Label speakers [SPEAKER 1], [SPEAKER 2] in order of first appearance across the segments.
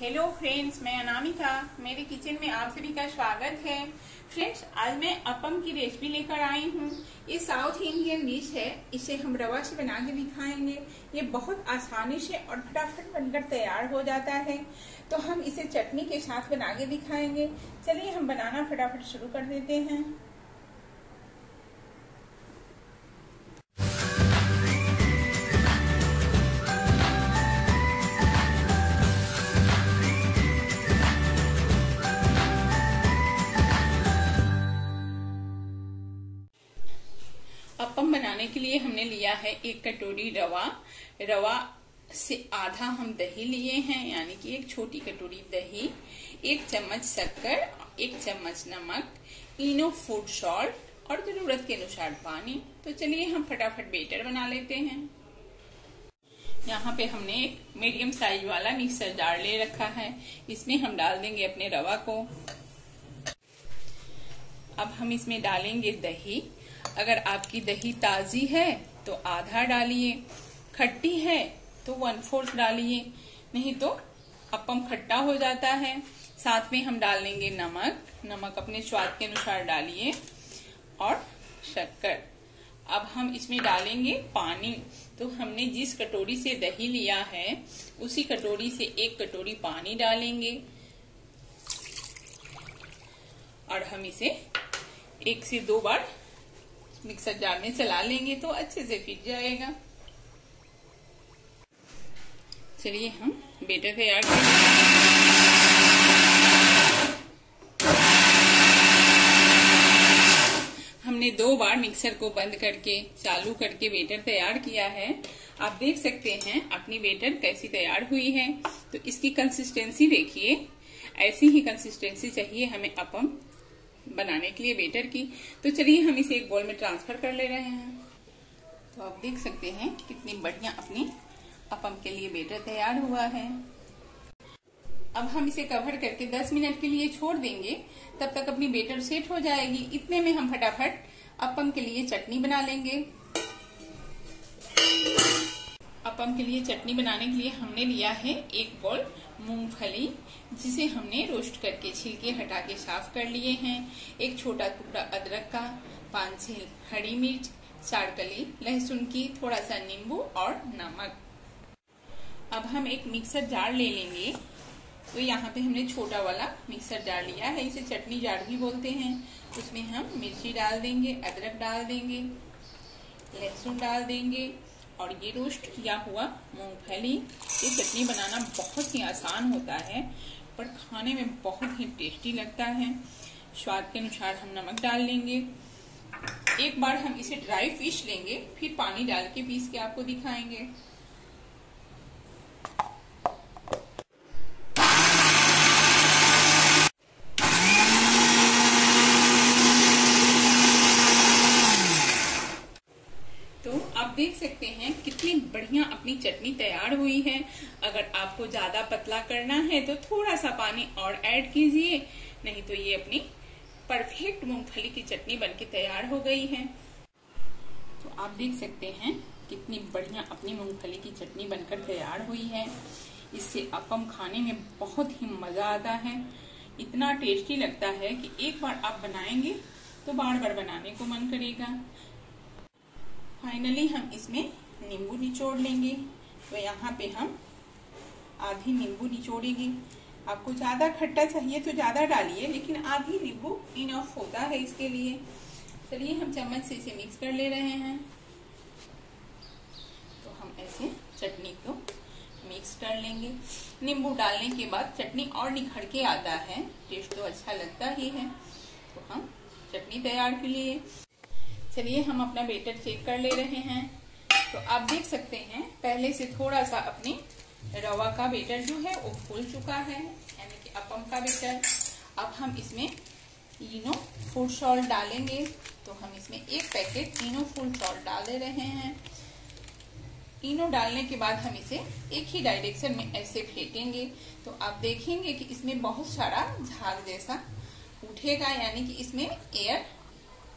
[SPEAKER 1] Hello friends मैं अनामिका। मेरे kitchen में आप सभी का स्वागत है। फ्रेंड्स आज मैं अपम की रेसिपी लेकर आई हूँ। ये साउथ इंडियन डिश है। इसे हम रवा से बना के दिखाएँगे। ये बहुत आसानी से और फटाफट बनकर तैयार हो जाता है। तो हम इसे चटनी के साथ बना के दिखाएँगे। चलिए हम बनाना फटाफट शुरू कर देते हैं। लिए हमने लिया है एक कटोरी रवा। रवा से आधा हम दही लिए हैं, यानी कि एक छोटी कटोरी दही, एक चम्मच शक्कर, एक चम्मच नमक, इनो फ़ूड सॉल्ट और ज़रूरत के अनुसार पानी। तो चलिए हम फटाफट बेटर बना लेते हैं। यहाँ पे हमने एक मीडियम साइज़ वाला मिक्सर जार ले रखा है। इसमें हम डाल देंगे अपने रवा को। अब हम इसमें डालेंगे दही। अगर आपकी दही ताजी है तो आधा डालिए। खट्टी है तो वन फोर्थ डालिए। नहीं तो अपम खट्टा हो जाता है। साथ में हम डाल देंगे नमक। नमक अपने स्वाद के अनुसार डालिए। और शक्कर। अब हम इसमें डालेंगे पानी। तो हमने जिस कटोरी से दही लिया है, उसी कटोरी से एक कटोरी पानी डालेंगे। और हम इसे एक से दो बार मिक्सर जार में चला लेंगे तो अच्छे से फिट जाएगा। चलिए हम बेटर तैयार करेंगे हमने दो बार मिक्सर को बंद करके, चालू करके बेटर तैयार किया है। आप देख सकते हैं अपनी बेटर कैसी तैयार हुई है। तो इसकी कंसिस्टेंसी देखिए। ऐसी ही कंसिस्टेंसी चाहिए हमें अपम बनाने के लिए बेटर की। तो चलिए हम इसे एक बोल में ट्रांसफ़र कर ले रहे हैं। तो आप देख सकते हैं कितनी बढ़िया अपनी अपम के लिए बेटर तैयार हुआ है। अब हम इसे कवर करके 10 मिनट के लिए छोड़ देंगे। तब तक अपनी बेटर सेट हो जाएगी। इतने में हम फटाफट अपम के लिए चटनी बना लेंगे। अपम के लिए चटनी बनाने के लिए हमने लिया है एक बॉल मूंगफली, जिसे हमने रोस्ट करके छिलके हटा के साफ़ कर लिए हैं। एक छोटा टुकड़ा अदरक का पाँच छह हरी मिर्च चार कली लहसुन की थोड़ा सा नींबू और नमक। अब हम एक मिक्सर जार ले लेंगे। तो यहाँ पे हमने छोटा वाला मिक्सर जार लिया है, इसे चटनी जार भी बोलते हैं। उसमें हम मिर्ची डाल देंगे, अदरक डाल देंगे, लहसुन डाल देंगे और ये रोस्ट किया हुआ मूंगफली, ये चटनी बनाना बहुत ही आसान होता है, पर खाने में बहुत ही टेस्टी लगता है। स्वाद के अनुसार हम नमक डाल लेंगे। एक बार हम इसे ड्राई फ़िश लेंगे, फिर पानी डाल के पीस के आपको दिखाएँगे तो आप देख सकते हैं कितनी बढ़िया अपनी चटनी तैयार हुई है। अगर आपको ज़्यादा पतला करना है तो थोड़ा सा पानी और ऐड कीजिए, नहीं तो ये अपनी परफेक्ट मूंगफली की चटनी बनके तैयार हो गई है। तो आप देख सकते हैं कितनी बढ़िया अपनी मूंगफली की चटनी बनकर तैयार हुई है। इससे अपम खाने में बहुत ही मज़ा आता है। इतना टेस्टी लगता है कि एक बार आप बनाएँगे तो बार बार बनाने को मन करेगा। फाइनली हम इसमें नींबू निचोड़ लेंगे। तो यहाँ पे हम आधी नींबू निचोड़ेंगे। आपको ज़्यादा खट्टा चाहिए तो ज़्यादा डालिए, लेकिन आधी नींबू इनफ होता है इसके लिए। चलिए, हम चम्मच से इसे मिक्स कर ले रहे हैं। तो हम ऐसे चटनी को मिक्स कर लेंगे। नींबू डालने के बाद चटनी और निखर के आता है। टेस्ट तो अच्छा लगता ही है। तो हम चटनी तैयार के लिए चलिए हम अपना बेटर चेक कर ले रहे हैं। तो आप देख सकते हैं, पहले से थोड़ा सा अपनी रवा का बेटर जो है, वो फूल चुका है, यानी कि अपम का बेटर अब हम इसमें इनो फ़ूड सॉल्ट डालेंगे। तो हम इसमें एक पैकेट इनो फ़ूड सॉल्ट डाल दे रहे हैं। इनो डालने के बाद हम इसे एक ही डायरेक्शन में ऐसे फेंटेंगे। तो आप देखेंगे कि इसमें बहुत सारा झाग जैसा उठेगा, यानी कि इसमें एयर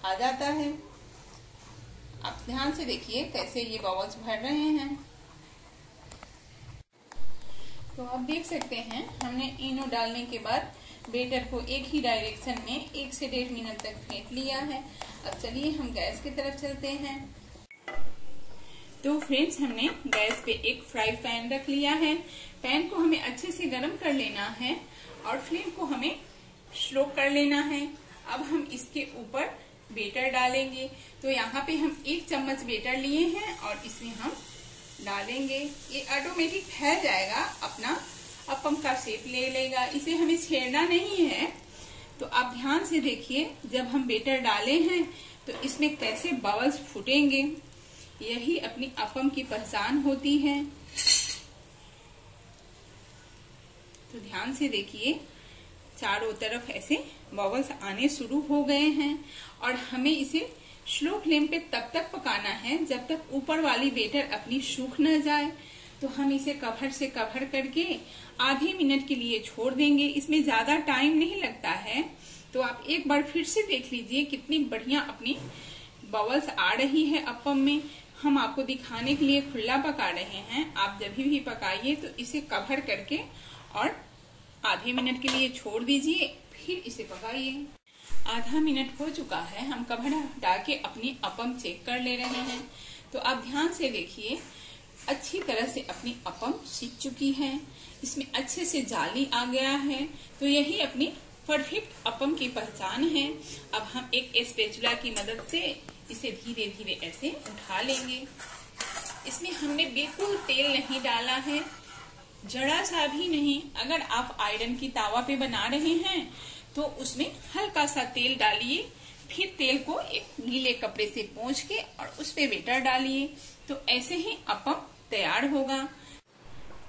[SPEAKER 1] आ जाता है। आप ध्यान से देखिए कैसे ये बबल्स भर रहे हैं। तो आप देख सकते हैं, हमने इनो डालने के बाद बेटर को एक ही डायरेक्शन में एक से डेढ़ मिनट तक फेंट लिया है। अब चलिए हम गैस की तरफ़ चलते हैं। तो फ्रेंड्स, हमने गैस पे एक फ्राई पैन रख लिया है। पैन को हमें अच्छे से गर्म कर लेना है और फ्लेम को हमें स्लो कर लेना है। अब हम इसके ऊपर बेटर डालेंगे। तो यहाँ पे हम एक चम्मच बेटर लिए हैं और इसमें हम डालेंगे। ये ऑटोमेटिक फैल जाएगा, अपना अपम का शेप ले लेगा। इसे हमें छेड़ना नहीं है। तो आप ध्यान से देखिए, जब हम बेटर डाले हैं तो इसमें कैसे बबल्स फूटेंगे, यही अपनी अपम की पहचान होती है। तो ध्यान से देखिए चारों तरफ़ ऐसे बबल्स आने शुरू हो गए हैं और हमें इसे स्लो फ्लेम पे तब तक पकाना है जब तक ऊपर वाली बेटर अपनी सूख न जाए। तो हम इसे कवर से कवर करके आधे मिनट के लिए छोड़ देंगे। इसमें ज़्यादा टाइम नहीं लगता है। तो आप एक बार फिर से देख लीजिए कितनी बढ़िया अपनी बबल्स आ रही है अपम में। हम आपको दिखाने के लिए खुला पका रहे हैं। आप जब भी पकाइए तो इसे कवर करके और आधे मिनट के लिए छोड़ दीजिए, फिर इसे पकाइए। आधा मिनट हो चुका है, हम कवर हटा के अपनी अपम चेक कर ले रहे हैं। तो आप ध्यान से देखिए, अच्छी तरह से अपनी अपम सीख चुकी है। इसमें अच्छे से जाली आ गया है। तो यही अपनी परफेक्ट अपम की पहचान है। अब हम एक स्पेचुला की मदद से इसे धीरे धीरे ऐसे उठा लेंगे। इसमें हमने बिल्कुल तेल नहीं डाला है। जड़ा सा भी नहीं। अगर आप आयरन की तावा पे बना रहे हैं तो उसमें हल्का सा तेल डालिए, फिर तेल को एक गीले कपड़े से पोंछ के और उस पे बेटर डालिए। तो ऐसे ही अपम तैयार होगा।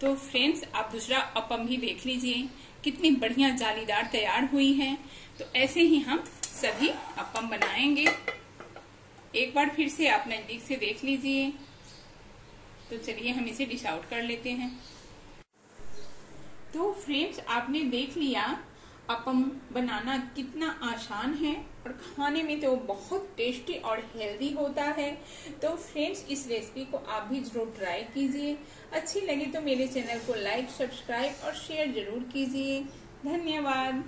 [SPEAKER 1] तो फ्रेंड्स, आप दूसरा अपम भी देख लीजिए। कितनी बढ़िया जालीदार तैयार हुई है। तो ऐसे ही हम सभी अपम बनाएँगे। एक बार फिर से आप नज़दीक से देख लीजिए। तो चलिए हम इसे डिश आउट कर लेते हैं। तो फ्रेंड्स आपने देख लिया, अपम बनाना कितना आसान है और खाने में तो बहुत टेस्टी और हेल्दी होता है। तो फ्रेंड्स इस रेसिपी को आप भी ज़रूर ट्राई कीजिए। अच्छी लगे तो मेरे चैनल को लाइक सब्सक्राइब और शेयर ज़रूर कीजिए। धन्यवाद।